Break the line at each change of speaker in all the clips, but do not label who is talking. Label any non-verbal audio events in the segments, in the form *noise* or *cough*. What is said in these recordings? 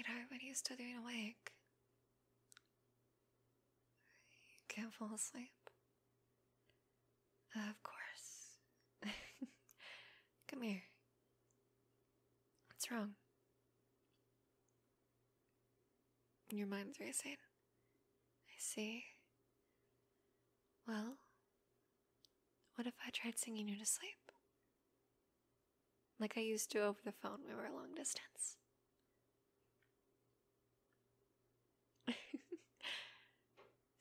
Sweetheart, what are you still doing awake? You can't fall asleep. Of course. *laughs* Come here. What's wrong? Your mind's racing. I see. Well, what if I tried singing you to sleep? Like I used to over the phone when we were a long distance.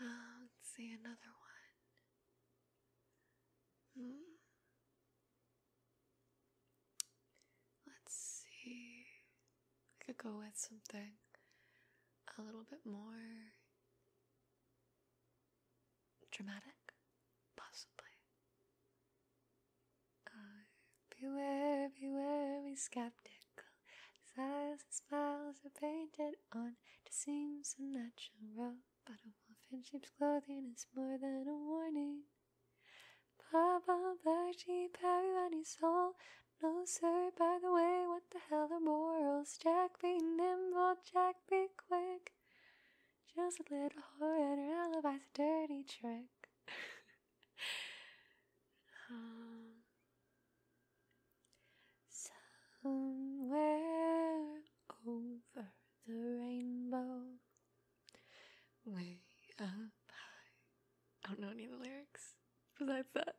Oh, let's see another one. Hmm. Let's see. I could go with something a little bit more dramatic, possibly. Uh, beware, beware, be skeptical. Eyes and smiles are painted on to seem so natural. But a sheep's clothing is more than a warning. Papa, black sheep, have you any soul? No, sir, by the way, what the hell are morals? Jack, be nimble, Jack, be quick. Just a little whore and her alibi's a dirty trick. um, *laughs* somewhere over the rainbow, way up high. I don't know any of the lyrics besides that.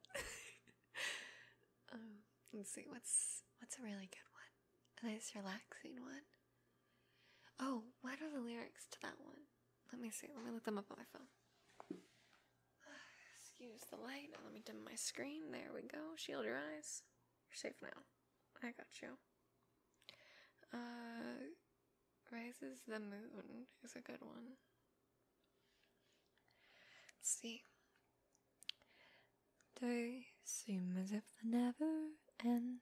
um, let's see what's what's a really good one, a nice relaxing one. Oh, what are the lyrics to that one? Let me see. Let me look them up on my phone. *sighs* Excuse the light. Let me dim my screen. There we go. Shield your eyes. You're safe now. I got you. Uh, Rises the Moon is a good one. Let's see. They seem as if they never end.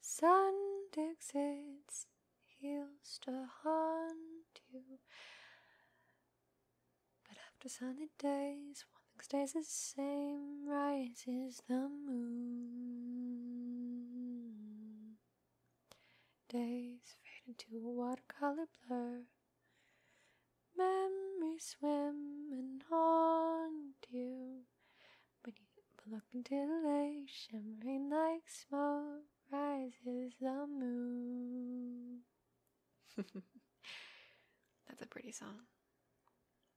Sun digs its heels to haunt you. But after sunny days, one thing stays the same rises the moon. Days fade into a watercolor blur. Memories swim and haunt you. But, you, lake, shimmering like smoke, rises the moon. *laughs* That's a pretty song.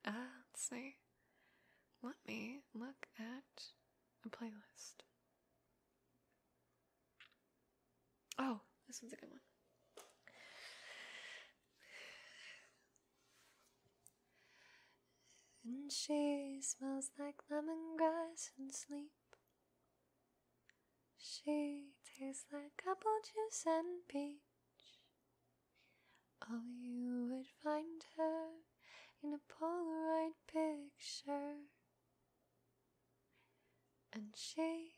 Ah, let's see. Let me look at a playlist. Oh, this one's a good one. And she smells like lemongrass and sleep. She tastes like apple juice and peach. Oh, you would find her in a Polaroid picture. And she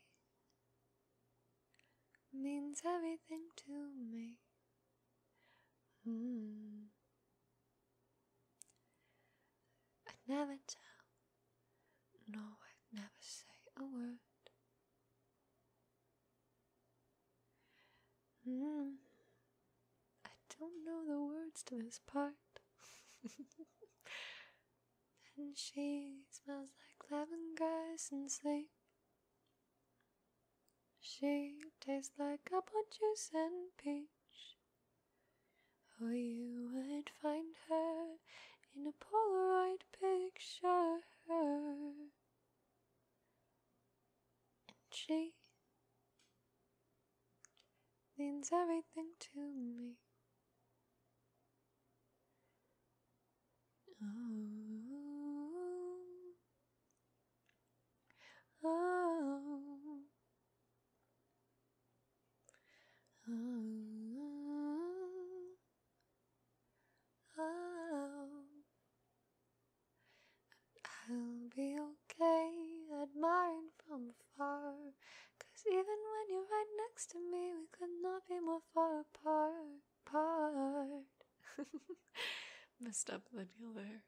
means everything to me. Mm. I'd never tell, no, I'd never say a word. Mm. I don't know the words to this part. *laughs* and she smells like lemongrass and sleep. She tastes like apple juice and peach. Oh, you would find her in a Polaroid picture. And she means everything to me. Oh, oh, oh, oh. I'll be okay, admiring from afar. Cause even when you're right next to me, we could not be more far apart. apart. Messed up the deal there.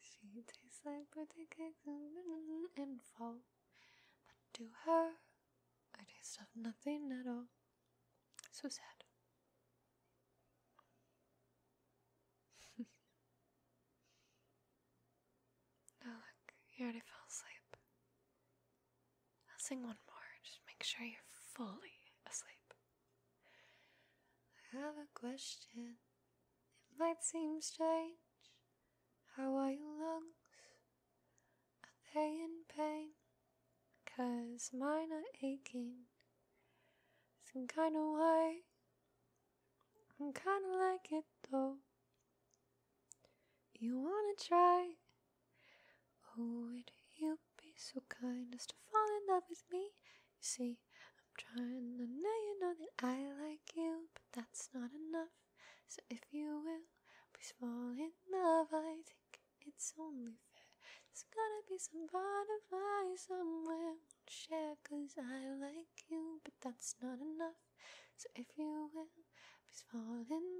She tastes like birthday cakes and mm, mm, fall. But to her, I taste of nothing at all. So sad. *laughs* oh, look, you already fell asleep. I'll sing one more, just make sure you're fully asleep. I have a question. Might seem strange. How are your lungs? Are they in pain? Cause mine are aching some kind of way. I'm kinda like it though. You wanna try? Oh, would you be so kind as to fall in love with me? You see, I'm trying to know you know that I like you, but that's not enough. So if you will, please fall in love. I think it's only fair. There's gotta be some butterfly somewhere won't share, cause I like you, but that's not enough. So if you will, please fall in